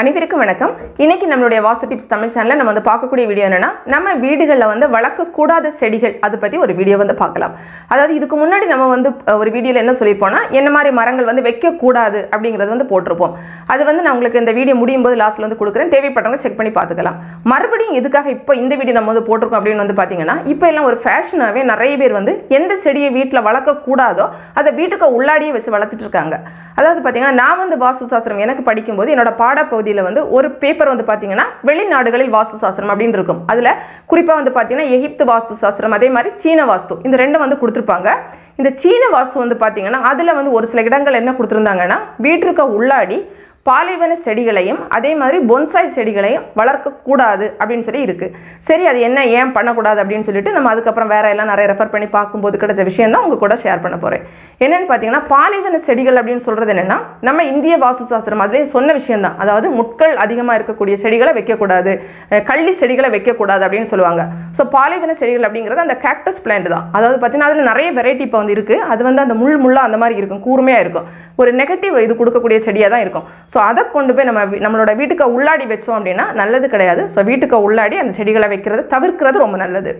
அனைவருக்கும் வணக்கம். இன்னைக்கு நம்மளுடைய வாஸ்து டிப்ஸ் தமிழ் சேனல்ல நம்ம வந்து பார்க்கக்கூடிய வீடியோ என்னன்னா நம்ம வீடுகளில் வந்து வளர்க்கக்கூடாத செடிகள் அதை பற்றி ஒரு வீடியோ வந்து பார்க்கலாம். அதாவது இதுக்கு முன்னாடி நம்ம வந்து ஒரு வீடியோவில் என்ன சொல்லியிருப்போம்னா என்ன மாதிரி மரங்கள் வந்து வைக்கக்கூடாது அப்படிங்கிறது வந்து போட்டிருப்போம். அது வந்து நான் உங்களுக்கு இந்த வீடியோ முடியும் போது லாஸ்ட்ல வந்து கொடுக்குறேன். தேவைப்பட்டவங்க செக் பண்ணி பார்த்துக்கலாம். மறுபடியும் இதுக்காக இப்போ இந்த வீடியோ நம்ம வந்து போட்டிருக்கோம் அப்படின்னு வந்து பார்த்தீங்கன்னா இப்போ எல்லாம் ஒரு ஃபேஷனாகவே நிறைய பேர் வந்து எந்த செடியை வீட்டில் வளர்க்கக்கூடாதோ அதை வீட்டுக்கு உள்ளாடியே வச்சு வளர்த்துட்டு இருக்காங்க. அதாவது பார்த்தீங்கன்னா நான் வந்து வாஸ்து சாஸ்திரம் எனக்கு படிக்கும்போது என்னோட பாடப்பகுதி பாடப்பகுதியில் வந்து ஒரு பேப்பர் வந்து பார்த்தீங்கன்னா வெளிநாடுகளில் வாஸ்து சாஸ்திரம் அப்படின்னு இருக்கும். அதில் குறிப்பாக வந்து பார்த்தீங்கன்னா எகிப்து வாஸ்து சாஸ்திரம் அதே மாதிரி சீன வாஸ்து. இந்த ரெண்டும் வந்து கொடுத்துருப்பாங்க. இந்த சீன வாஸ்து வந்து பார்த்தீங்கன்னா அதில் வந்து ஒரு சில இடங்கள் என்ன கொடுத்துருந்தாங்கன்னா வீட்டிற்கு உள்ளாடி பாலைவன செடிகளையும் அதே மாதிரி பொன்சாய் செடிகளையும் வளர்க்கக்கூடாது அப்படின்னு சொல்லி இருக்குது சரி அது என்ன ஏன் பண்ணக்கூடாது அப்படின்னு சொல்லிட்டு நம்ம அதுக்கப்புறம் வேற எல்லாம் நிறைய ரெஃபர் பண்ணி பார்க்கும்போது கிடைச்ச விஷயம் தான் உங்கள் கூட ஷேர் பண்ண போகிறேன் என்னென்னு பார்த்தீங்கன்னா பாலைவன செடிகள் அப்படின்னு சொல்கிறது என்னென்னா நம்ம இந்திய வாஸ்து சாஸ்திரம் அதுலேயே சொன்ன விஷயம் தான். அதாவது முட்கள் அதிகமாக இருக்கக்கூடிய செடிகளை வைக்கக்கூடாது கள்ளி செடிகளை வைக்கக்கூடாது அப்படின்னு சொல்லுவாங்க. ஸோ பாலைவன செடிகள் அப்படிங்கிறது அந்த கேக்டஸ் பிளான்ட் தான். அதாவது பார்த்தீங்கன்னா அதில் நிறைய வெரைட்டி இப்போ வந்து இருக்குது அது வந்து அந்த முள் முள்ளாக அந்த மாதிரி இருக்கும் கூர்மையாக இருக்கும். ஒரு நெகட்டிவ் இது கொடுக்கக்கூடிய செடியாக தான் இருக்கும். ஸோ அதை கொண்டு போய் நம்ம நம்மளோட வீட்டுக்கு உள்ளாடி வச்சோம் அப்படின்னா நல்லது கிடையாது. ஸோ வீட்டுக்கு உள்ளாடி அந்த செடிகளை வைக்கிறது தவிர்க்கிறது ரொம்ப நல்லது.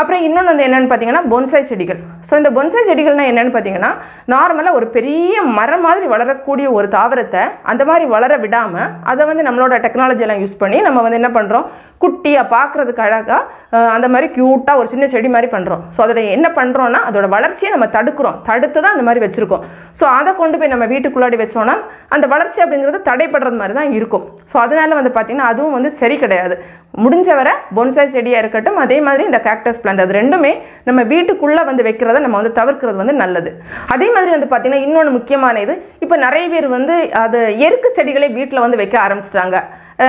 அப்புறம் இன்னொன்று வந்து என்னென்னு பார்த்தீங்கன்னா பொன்சாய் செடிகள். ஸோ இந்த பொன்சாய் செடிகள்னால் என்னென்னு பார்த்தீங்கன்னா நார்மலாக ஒரு பெரிய மரம் மாதிரி வளரக்கூடிய ஒரு தாவரத்தை அந்த மாதிரி வளர விடாமல் அதை வந்து நம்மளோட டெக்னாலஜியெல்லாம் யூஸ் பண்ணி நம்ம வந்து என்ன பண்ணுறோம் குட்டியாக பார்க்குறதுக்கு அழகாக அந்த மாதிரி க்யூட்டாக ஒரு சின்ன செடி மாதிரி பண்ணுறோம் ஸோ அதோட என்ன பண்ணுறோன்னா அதோட வளர்ச்சியை நம்ம தடுக்கிறோம். தடுத்து தான் அந்த மாதிரி வச்சுருக்கோம். ஸோ அதை கொண்டு போய் நம்ம வீட்டுக்குள்ளாடி வச்சோன்னா அந்த வளர்ச்சி அப்படிங்கிறது தடைப்படுறது மாதிரி தான் இருக்கும். ஸோ அதனால் வந்து பார்த்திங்கன்னா அதுவும் வந்து சரி கிடையாது. முடிஞ்ச வரை பொன்சாய் செடியாக இருக்கட்டும் அதே மாதிரி இந்த கேக்டஸ் பிளான்ட் அது ரெண்டுமே நம்ம வீட்டுக்குள்ளே வந்து வைக்கிறத நம்ம வந்து தவிர்க்கிறது வந்து நல்லது. அதே மாதிரி வந்து பார்த்திங்கன்னா இன்னொன்று முக்கியமான இது இப்போ நிறைய பேர் வந்து அது எருக்கு செடிகளை வீட்டில் வந்து வைக்க ஆரம்பிச்சிட்டாங்க.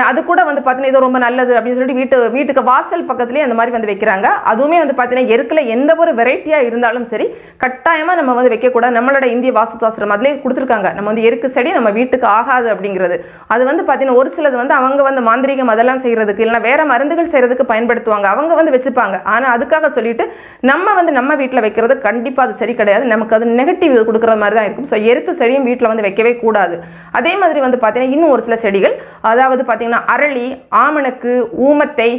அது கூட வந்து பார்த்தீங்கன்னா இது ரொம்ப நல்லது அப்படின்னு சொல்லிட்டு வீட்டு வீட்டுக்கு வாசல் பக்கத்துலேயே அந்த மாதிரி வந்து வைக்கிறாங்க. அதுவுமே வந்து பார்த்தீங்கன்னா எருக்கில் எந்த ஒரு வெரைட்டியாக இருந்தாலும் சரி கட்டாயமாக நம்ம வந்து வைக்கக்கூடாது நம்மளோட இந்திய வாஸ்து சாஸ்திரம் அதிலே கொடுத்துருக்காங்க. நம்ம வந்து எருக்கு செடி நம்ம வீட்டுக்கு ஆகாது அப்படிங்கிறது. அது வந்து பார்த்தீங்கன்னா ஒரு சிலது வந்து அவங்க வந்து மாந்திரிகம் அதெல்லாம் செய்கிறதுக்கு இல்லைனா வேறு மருந்துகள் செய்கிறதுக்கு பயன்படுத்துவாங்க. அவங்க வந்து வச்சுப்பாங்க. ஆனால் அதுக்காக சொல்லிட்டு நம்ம வந்து நம்ம வீட்டில் வைக்கிறது கண்டிப்பாக அது சரி கிடையாது. நமக்கு அது நெகட்டிவ் இது கொடுக்குற மாதிரி தான் இருக்கும். ஸோ எருக்கு செடியும் வீட்டில் வந்து வைக்கவே கூடாது. அதே மாதிரி வந்து பார்த்தீங்கன்னா இன்னும் ஒரு சில செடிகள் அதாவது பார்த்தீங்கன்னா அரளி ஆமணக்கு ஊமத்தை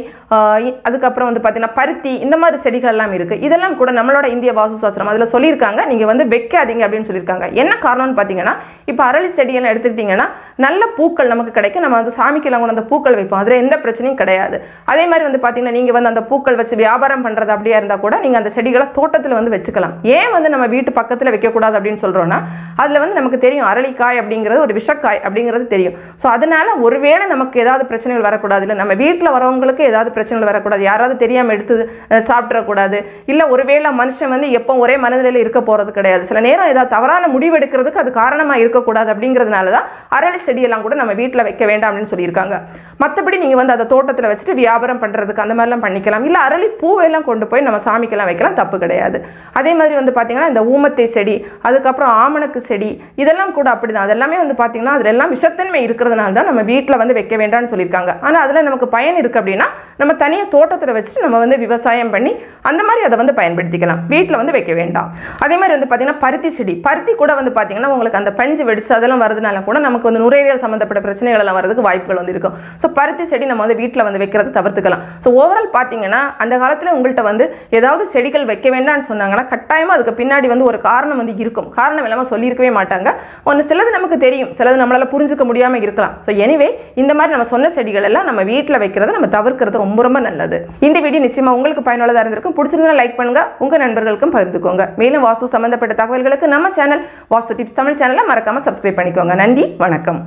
அதுக்கப்புறம் வந்து பார்த்தீங்கன்னா பருத்தி இந்த மாதிரி செடிகள் எல்லாம் இருக்குது இதெல்லாம் கூட நம்மளோட இந்திய வாசு சாஸ்திரம் அதில் சொல்லியிருக்காங்க. நீங்கள் வந்து வைக்காதீங்க அப்படின்னு சொல்லியிருக்காங்க. என்ன காரணம்னு பார்த்தீங்கன்னா இப்போ அரளி செடியெல்லாம் எடுத்துக்கிட்டிங்கன்னா நல்ல பூக்கள் நமக்கு கிடைக்கும். நம்ம வந்து சாமிக்கெல்லாம் கூட அந்த பூக்கள் வைப்போம். அதில் எந்த பிரச்சனையும் கிடையாது. அதே மாதிரி வந்து பார்த்தீங்கன்னா நீங்கள் வந்து அந்த பூக்கள் வச்சு வியாபாரம் பண்ணுறது அப்படியே இருந்தால் கூட நீங்கள் அந்த செடிகளை தோட்டத்தில் வந்து வச்சுக்கலாம். ஏன் வந்து நம்ம வீட்டு பக்கத்தில் வைக்கக்கூடாது அப்படின்னு சொல்கிறோன்னா அதில் வந்து நமக்கு தெரியும் அரளிக்காய் அப்படிங்கிறது ஒரு விஷக்காய் அப்படிங்கிறது தெரியும். ஸோ அதனால் ஒருவேளை நமக்கு நமக்கு ஏதாவது பிரச்சனைகள் வரக்கூடாது. இல்லை நம்ம வீட்டில் வரவங்களுக்கு ஏதாவது பிரச்சனைகள் வரக்கூடாது. யாராவது தெரியாமல் எடுத்து அஹ், சாப்பிட்றக்கூடாது இல்லை ஒருவேளை மனுஷன் வந்து எப்போ ஒரே மனநிலையில் இருக்க போகிறது கிடையாது. சில நேரம் ஏதாவது தவறான முடிவு எடுக்கிறதுக்கு அது காரணமாக இருக்கக்கூடாது அப்படிங்கிறதுனால தான் அரளி செடியெல்லாம் கூட நம்ம வீட்டில் வைக்க வேண்டாம் அப்படின்னு சொல்லியிருக்காங்க. மற்றபடி நீங்கள் வந்து அதை தோட்டத்தில் வச்சுட்டு வியாபாரம் பண்ணுறதுக்கு அந்த மாதிரிலாம் பண்ணிக்கலாம். இல்லை அரளி பூவெல்லாம் கொண்டு போய் நம்ம சாமிக்கெல்லாம் வைக்கலாம். தப்பு கிடையாது. அதே மாதிரி வந்து பார்த்திங்கன்னா இந்த ஊமத்தை செடி அதுக்கப்புறம் ஆமணக்கு செடி இதெல்லாம் கூட அப்படிதான். அதெல்லாமே வந்து பார்த்தீங்கன்னா அதில் எல்லாம் விஷத்தன்மை இருக்கிறதுனால தான் நம்ம வீட்டில் வந்து வைக்க வேண்டாம்னு சொல்லியிருக்காங்க. ஆனால் அதில் நமக்கு பயன் இருக்குது அப்படின்னா நம்ம தனியாக தோட்டத்தில் வச்சுட்டு நம்ம வந்து விவசாயம் பண்ணி அந்த மாதிரி அதை வந்து பயன்படுத்திக்கலாம். வீட்டில் வந்து வைக்க வேண்டாம். அதே மாதிரி வந்து பார்த்தீங்கன்னா பருத்தி செடி. பருத்தி கூட வந்து பார்த்தீங்கன்னா உங்களுக்கு அந்த பஞ்சு வெடிச்சு அதெல்லாம் வரதுனால கூட நமக்கு வந்து நுரையீரல் சம்மந்தப்பட்ட பிரச்சனைகள் எல்லாம் வரதுக்கு வாய்ப்புகள் வந்து இருக்கும். ஸோ பருத்தி செடி நம்ம வந்து வீட்டில் வந்து வைக்கிறத தவிர்த்துக்கலாம். ஸோ ஓவரால் பார்த்தீங்கன்னா அந்த காலத்தில் உங்கள்கிட்ட வந்து ஏதாவது செடிகள் வைக்க வேண்டாம்னு சொன்னாங்கன்னா கட்டாயமாக அதுக்கு பின்னாடி வந்து ஒரு காரணம் வந்து இருக்கும். காரணம் இல்லாமல் சொல்லியிருக்கவே மாட்டாங்க. ஒன்று சிலது நமக்கு தெரியும். சிலது நம்மளால் புரிஞ்சுக்க முடியாமல் இருக்கலாம். ஸோ எனிவே இந்த மாதிரி நம்ம சொன்ன செடிகள் எல்லாம் நம்ம வீட்டில் வைக்கிறத நம்ம தவிர்க்கிறது ரொம்ப ரொம்ப நல்லது. இந்த வீடியோ நிச்சயமா உங்களுக்கு பயனுள்ளதாக இருந்திருக்கும். பிடிச்சிருந்தா லைக் பண்ணுங்க. உங்க நண்பர்களுக்கும் பகிர்ந்துக்கோங்க. மேலும் வாஸ்து சம்பந்தப்பட்ட தகவல்களுக்கு நம்ம சேனல் வாஸ்து டிப்ஸ் தமிழ் சேனலை மறக்காம சப்ஸ்கிரைப் பண்ணிக்கோங்க. நன்றி வணக்கம்.